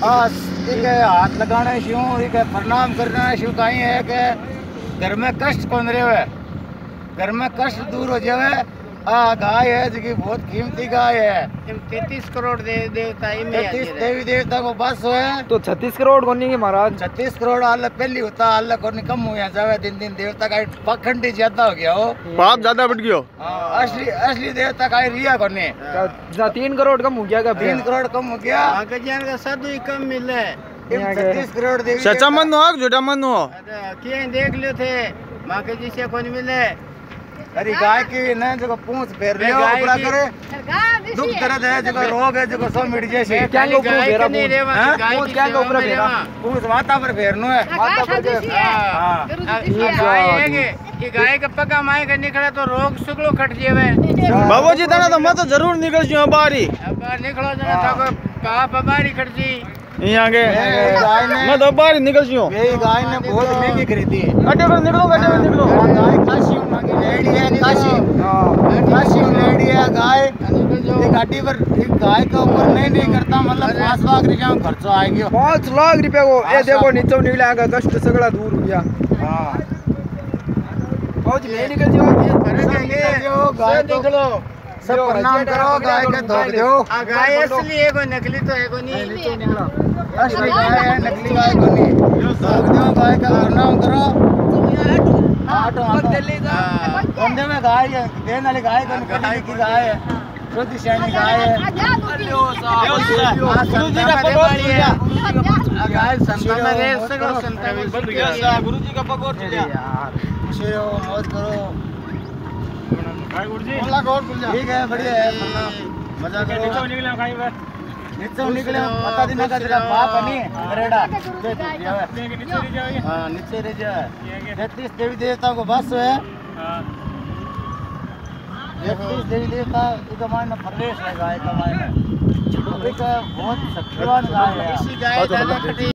एक हाथ लगाने शू एक प्रणाम करना शू कहीं है कि घर में कष्ट कौन रहे घर में कष्ट दूर हो जावे आ गाय है जो बहुत कीमती गाय है। तैतीस करोड़ दे देवता छत्तीस देवी देवता को बस है। तो छत्तीस करोड़ को नहीं महाराज? छत्तीस करोड़ हाल पहली होता हाल को कम हो जावे दिन दिन देवता का पखंडी ज़्यादा हो गया हो। पाप ज़्यादा बढ़ गयो हाँ, असली असली देवता का रिया को तीन करोड़ कम हो गया तीन करोड़ कम हो गया। का साधु ही कम मिले। छत्तीस करोड़ देवी सच्चा देवता- मन हो झूठा मन हो? देख लियो थे माँ के जी से कौन मिले। अरे गाय की न जो पूंछ फेर रहे हो गाय उपरा करे। दुख दर्द है जो रोग है जो सब मिट जाए क्या फेरा के नहीं पूछ? रेवा, हाँ? गाय पूछ की क्या के में फेरा? पूंछ माथा पर फेरनो है। माता पर हाँ। आ- आ- गाय है के ये गाय का पक्का माए का निकले तो रोग सुगलो कट जेवे। बाबू जी तना तो मैं तो ज़रूर निकल जियो बारी। अब निकलो जना था को पाप बारी कट जी यहाँ के गाय ने मैं तो बारी निकल गाय ने बहुत महँगी खरीदी है। अटे पर निकलो पर निकलो। गाय काशी मांगी लेडी है काशी हाँ। काशी लेडी है गाय। ये गाड़ी पर एक गाय के ऊपर नहीं नहीं करता मतलब पाँच लाख रुपया में खर्चो आएगी। पाँच लाख रुपया को ये देखो नीचे निकला का कष्ट सगड़ा दूर हो गया। हाँ। निकल जाओ। गाय निकलो। सब प्रणाम करो गाय के धोख दो गाय असली है को नकली तो है को नहीं असली गाय है नकली गाय को नहीं धोख दो गाय का प्रणाम करो आटो आटो हाँ। बंदे में गाय है देने वाली गाय को निकली की गाय है शुद्ध शैनी गाय है हाँ, है। गाय संता में दे सको संता में बंद गया गुरु का पकड़ अरे यार खुशी रहो करो ठीक है बढ़िया है मज़ा करो। नीचे निकले पता दिन का तेरा बाप नहीं करेड़ा हाँ नीचे रह जाए तैतीस देवी देवता को बस है। तैतीस देवी देवता इसका मायने प्रवेश है गाय का मायने बहुत शक्तिवान गाय है। इसी गाय दाना कटी